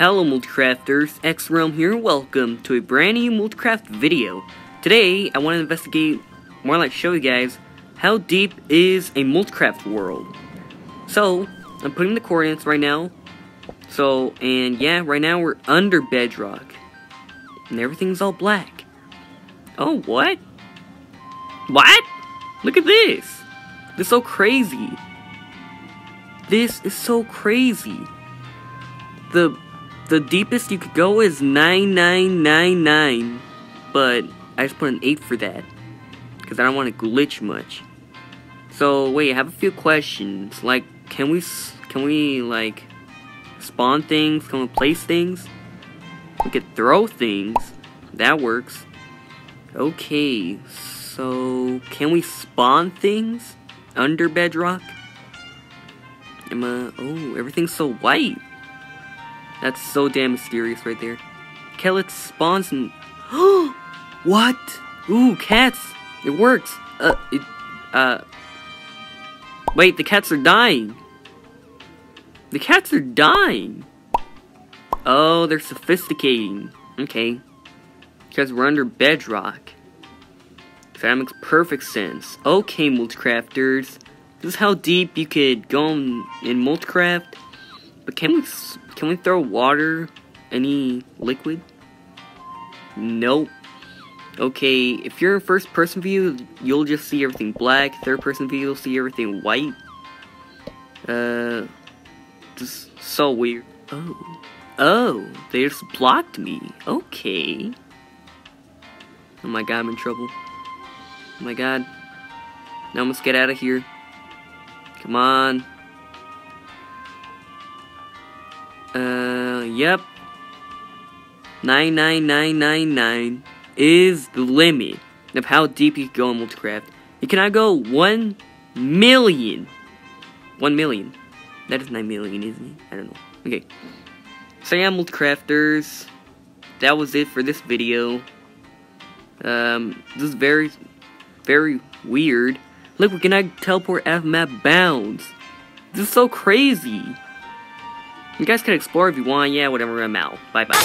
Hello Multicrafters, X-Realm here, welcome to a brand new Multicraft video. Today, I want to investigate, more like show you guys, how deep is a Multicraft world. So, I'm putting the coordinates right now. So, and yeah, right now we're under bedrock. And everything's all black. Oh, what? What? Look at this! This is so crazy. This is so crazy. The the deepest you could go is 9999, but I just put an 8 for that because I don't want to glitch much. So wait, I have a few questions. Like, can we can we like spawn things? Can we place things? We could throw things. That works. Okay, so can we spawn things under bedrock? Am I, oh, everything's so white. That's so damn mysterious right there. Kellet spawns and... what? Ooh, cats! It works! Uh, it, uh... Wait, the cats are dying! The cats are dying! Oh, they're sophisticating. Okay. Because we're under bedrock. That makes perfect sense. Okay, multicrafters. This is how deep you could go in, multicraft. But can we can we throw water? Any liquid? Nope. Okay, if you're in first person view, you'll just see everything black. Third person view, you'll see everything white. Uh, just so weird. Oh. Oh, they just blocked me. Okay. Oh my god, I'm in trouble. Oh my god. Now let's get out of here. Come on. Uh, yep. 99999 is the limit of how deep you can go in Multicraft. You cannot go 1 million. 1 million. That is 9 million, isn't it? I don't know. Okay. So yeah, Multicrafters. That was it for this video. Um, this is very, very weird. Look, we can I teleport F map bounds. This is so crazy. You guys can explore if you want. Yeah, whatever. I'm out. Bye bye.